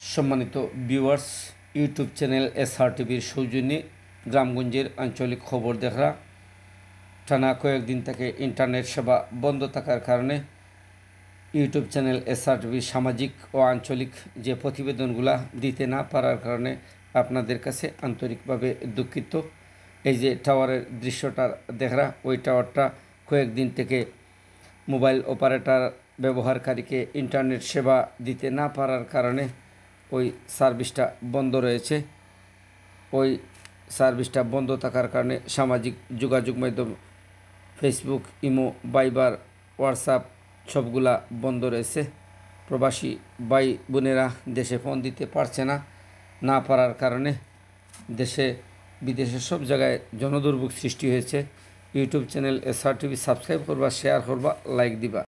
সম্মানিত viewers YouTube channel SR টিভির সৌজন্যে গ্রামগঞ্জের আঞ্চলিক খবর দেখা টানা কয়েকদিন থেকে ইন্টারনেট সেবা বন্ধ থাকার কারণে ইউটিউব চ্যানেল এসআর টিভির সামাজিক ও আঞ্চলিক যে প্রতিবেদনগুলা দিতে না পারার কারণে আপনাদের কাছে আন্তরিকভাবে দুঃখিত। এই যে টাওয়ারের দৃশ্যটা দেখা ওই টাওয়ারটা কয়েকদিন থেকে মোবাইল অপারেটর ব্যবহারকারীকে ইন্টারনেট সেবা দিতে না পারার কারণে ওই সার্ভিসটা বন্ধ রয়েছে। ওই সার্ভিসটা বন্ধ থাকার কারণে সামাজিক যোগাযোগ মাধ্যম ফেসবুক ইমো বাইবার হোয়াটসঅ্যাপ সবগুলা বন্ধ রয়েছে। প্রবাসী ভাই বোনেরা দেশে ফোন দিতে পারছে না না পারার কারণে দেশে, বিদেশে সব জায়গায় জনদুর্ভোগ সৃষ্টি হয়েছে। YouTube channel SR TV subscribe করবা শেয়ার করবা লাইক দিবা।